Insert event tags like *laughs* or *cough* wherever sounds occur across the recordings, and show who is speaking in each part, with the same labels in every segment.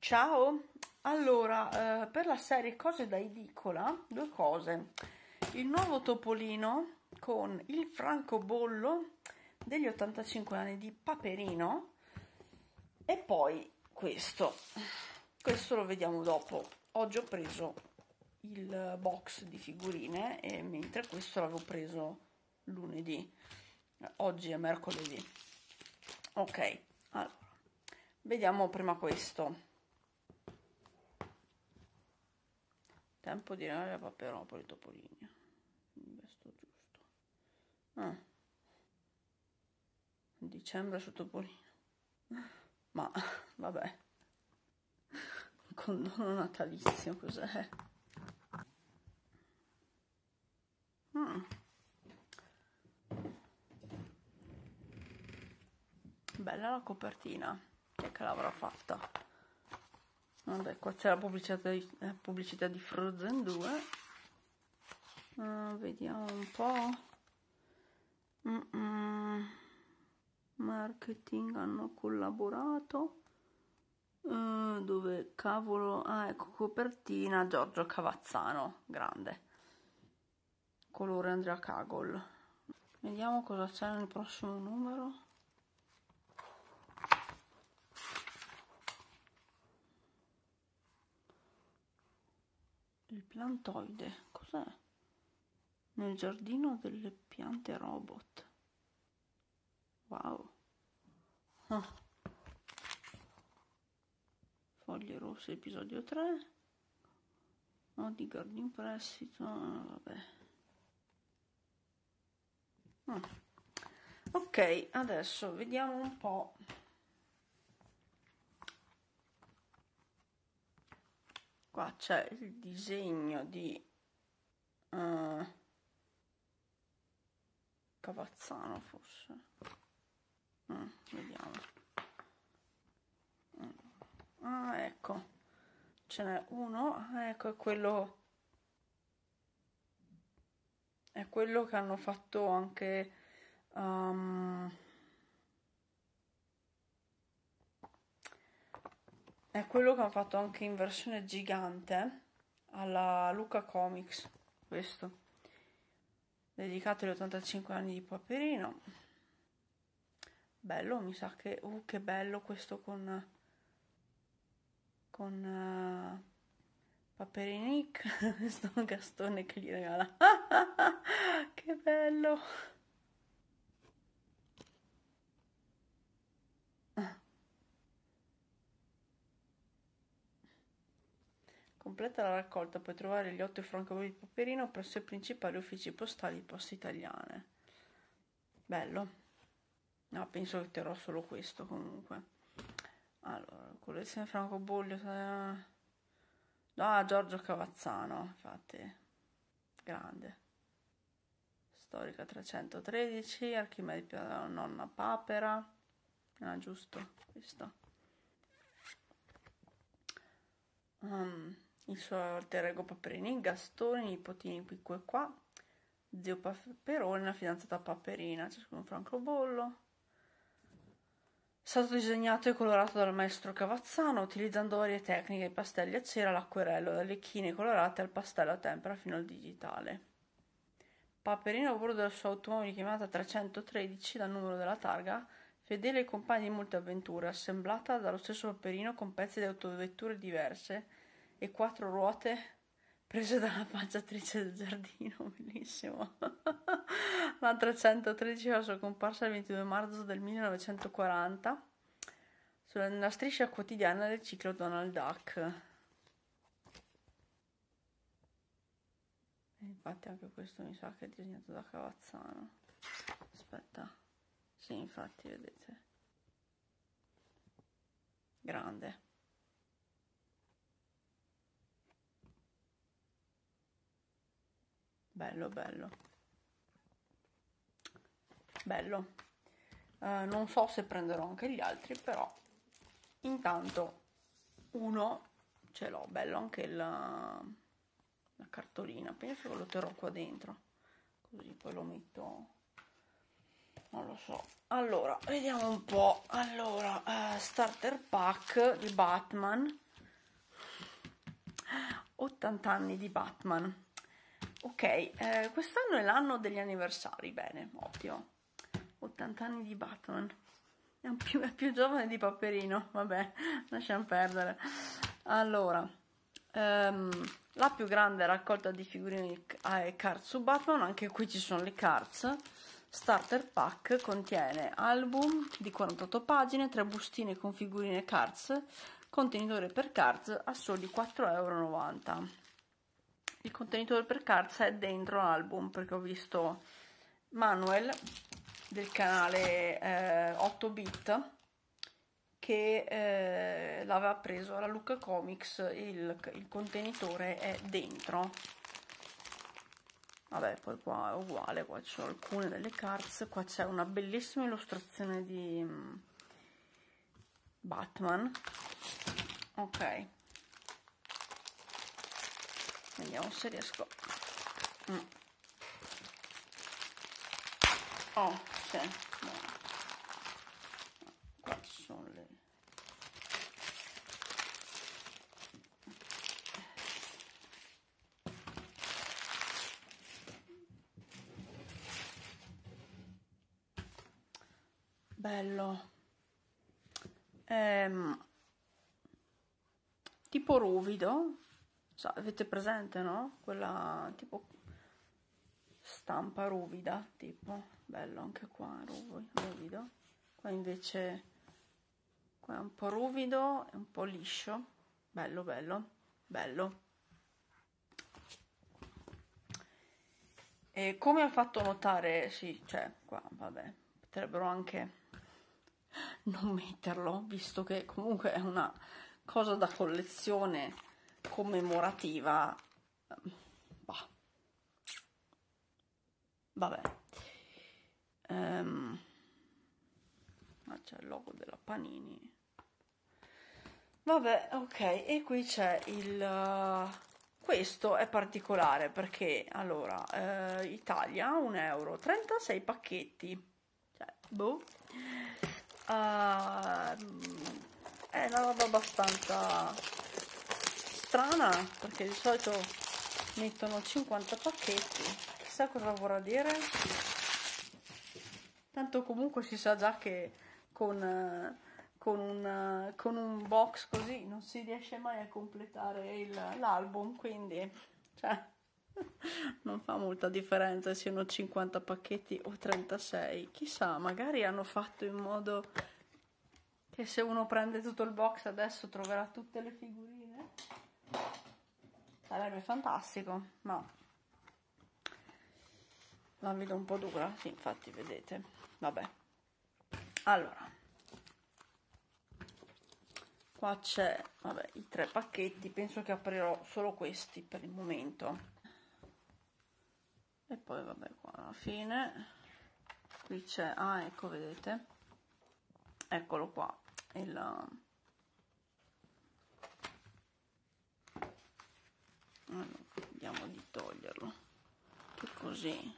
Speaker 1: Ciao, allora, eh, per la serie Cose da edicola, due cose. Il nuovo Topolino con il francobollo degli 85 anni di Paperino e poi questo. Questo lo vediamo dopo. Oggi ho preso il box di figurine e mentre questo l'avevo preso lunedì. Oggi è mercoledì. Ok, allora, vediamo prima questo. Tempo di andare a Paperopoli Topolini. Vesto giusto. Ah. Dicembre su Topolino. Ma vabbè. Condono natalizio, cos'è? Mm. Bella la copertina. Chi è che l'avrà fatta? Vabbè, qua c'è la pubblicità di, eh, pubblicità di Frozen 2. Uh, ah, vediamo un po'. Mm -mm. Marketing hanno collaborato. Uh, dove cavolo. Ah, ecco, copertina Giorgio Cavazzano, grande. Colore Andrea Cagol. Vediamo cosa c'è nel prossimo numero. Il plantoide, cos'è? Nel giardino delle piante robot. Wow. Ah. Foglie rosse, episodio 3. Oh, di Garden Prestito, vabbè. Ah. Ok, adesso vediamo un po' c'è il disegno di uh, Cavazzano forse. Mm, vediamo. Mm. ah ecco. Ce n'è uno. Ah, ecco è quello è quello che hanno fatto anche um, È quello che hanno fatto anche in versione gigante alla Luca Comics, questo. Dedicato agli 85 anni di Paperino. Bello, mi sa che... Uh, che bello questo con... Con... Uh, Paperinic. *laughs* questo Gastone che gli regala. *laughs* che bello! Completa la raccolta puoi trovare gli otto francobolli di Paperino presso i principali uffici postali di Poste Italiane. Bello. No, penso che terrò solo questo comunque. Allora, collezione francobolli. Eh... Ah, Giorgio Cavazzano, infatti. Grande. Storica 313, Archimede Nonna Papera. Ah, giusto, questo. Um, il suo alter ego Paperini, Gastone, nipotini qui e qua, zio Paperone, la fidanzata Paperina, ciascuno un francobollo. È stato disegnato e colorato dal maestro Cavazzano utilizzando varie tecniche, i pastelli a cera, l'acquerello, dalle chine colorate al pastello a tempera fino al digitale. Paperino a bordo della sua automobile chiamata 313 dal numero della targa, fedele ai compagni di molte avventure, assemblata dallo stesso Paperino con pezzi di autovetture diverse e quattro ruote prese dalla paggiatrice del giardino, *laughs* bellissimo. la 313 la sua comparsa il 22 marzo del 1940 sulla striscia quotidiana del ciclo Donald Duck. E infatti anche questo mi sa che è disegnato da Cavazzano. Aspetta. Sì, infatti, vedete. Grande. Bello bello. Bello. Uh, non so se prenderò anche gli altri però intanto uno ce l'ho. Bello anche la, la cartolina. Penso che lo terrò qua dentro così poi lo metto. Non lo so. Allora vediamo un po' allora uh, starter pack di Batman. 80 anni di Batman. Ok, eh, quest'anno è l'anno degli anniversari, bene, ottimo. 80 anni di Batman. È, più, è più giovane di Paperino, vabbè, lasciamo perdere. Allora, um, la più grande raccolta di figurine e cards su Batman, anche qui ci sono le cards. Starter pack contiene album di 48 pagine, tre bustine con figurine cards, contenitore per cards a soli 4,90 euro. Il contenitore per cards è dentro l'album perché ho visto Manuel del canale eh, 8 bit che eh, l'aveva preso alla Luca Comics il, il contenitore è dentro. Vabbè poi qua è uguale qua sono alcune delle cards qua c'è una bellissima illustrazione di um, Batman. Ok vediamo se riesco mm. oh sì no. qua ci sono le bello ehm, tipo ruvido so, avete presente no? quella tipo stampa ruvida tipo bello anche qua ruvido. Qua invece qua è un po' ruvido e un po' liscio. Bello bello bello. E come ha fatto notare sì cioè qua vabbè potrebbero anche non metterlo, visto che comunque è una cosa da collezione commemorativa. Bah. Vabbè. Um, c'è il logo della Panini. Vabbè, ok, e qui c'è il... Uh, questo è particolare perché, allora, uh, Italia, 1 euro, 36 pacchetti. Cioè, boh uh, è una roba abbastanza strana perché di solito mettono 50 pacchetti. Chissà cosa vorrà dire. Tanto comunque si sa già che con, con, un, con un box così non si riesce mai a completare l'album quindi cioè *laughs* non fa molta differenza se siano 50 pacchetti o 36 chissà magari hanno fatto in modo che se uno prende tutto il box adesso troverà tutte le figurine sarebbe fantastico ma la vedo un po' dura. Sì infatti vedete. Vabbè. Allora. Qua c'è vabbè i tre pacchetti. Penso che aprirò solo questi per il momento. E poi vabbè qua alla fine. Qui c'è ah ecco vedete. Eccolo qua il allora, vediamo di toglierlo così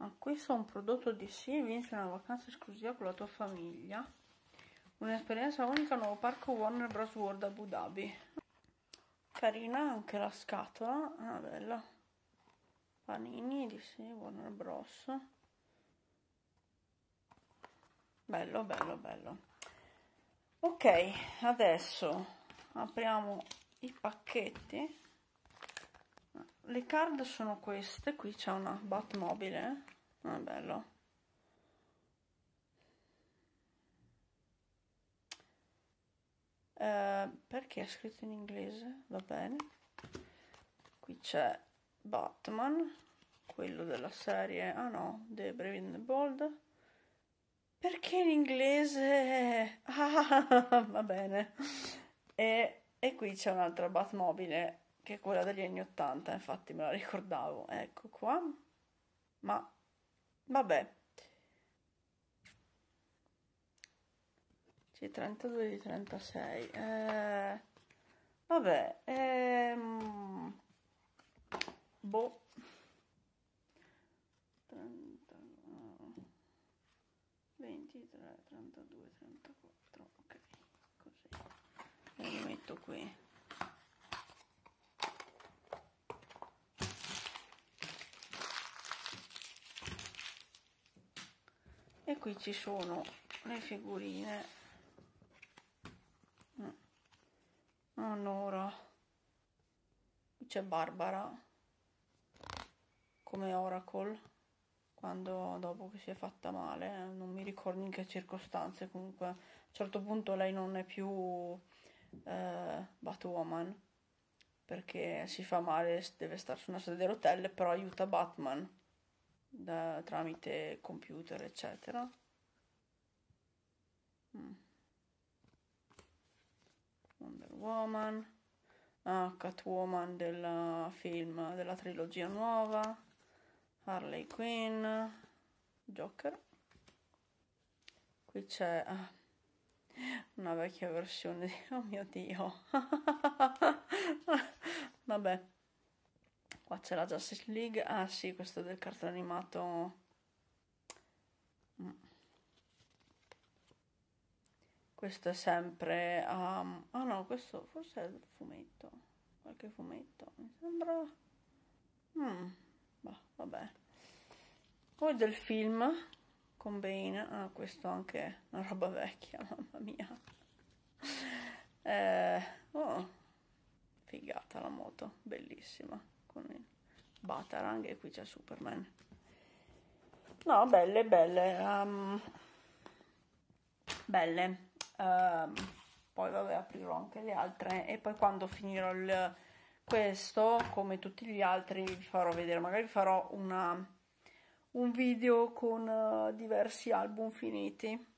Speaker 1: Acquista un prodotto DC e vinci una vacanza esclusiva con la tua famiglia. Un'esperienza unica al nuovo parco Warner Bros. World Abu Dhabi. Carina anche la scatola. Ah, bella. Panini DC Warner Bros. Bello, bello, bello. Ok, adesso apriamo i pacchetti le card sono queste qui c'è una Batmobile ah, bello eh, perché è scritto in inglese va bene qui c'è Batman quello della serie ah no The Brave and the Bold perché in inglese *laughs* ah, va bene e, e qui c'è un'altra Batmobile che è quella degli anni 80, infatti me la ricordavo. Ecco qua. Ma vabbè. Sì, 32 di 36. Eh, vabbè, ehm, boh. 30, 23, 32, 34, ok, così. E li metto qui. E qui ci sono le figurine allora c'è Barbara. Come Oracle. Quando dopo che si è fatta male non mi ricordo in che circostanze comunque a un certo punto lei non è più eh, Batwoman perché si fa male deve stare su una sedia a rotelle però aiuta Batman da, tramite computer eccetera. Mm. Wonder Woman, ah, Catwoman del film della trilogia nuova, Harley Quinn, Joker. Qui c'è ah, una vecchia versione di... Oh mio Dio! *laughs* Vabbè. Qua c'è la Justice League. Ah sì, questo è del cartone animato... Mm. Questo è sempre... Um, ah no, questo forse è il fumetto. Qualche fumetto. Mi sembra... Mm, bah, vabbè. Poi del film con Bane. Ah, questo anche è una roba vecchia, *laughs* mamma mia. Eh, oh, figata la moto, bellissima. Con il Batarang e qui c'è Superman. No, belle, belle. Um, belle. Uh, poi vabbè aprirò anche le altre e poi quando finirò il, questo come tutti gli altri vi farò vedere. Magari farò una, un video con uh, diversi album finiti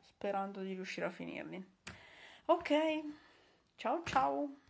Speaker 1: sperando di riuscire a finirli. Ok. Ciao ciao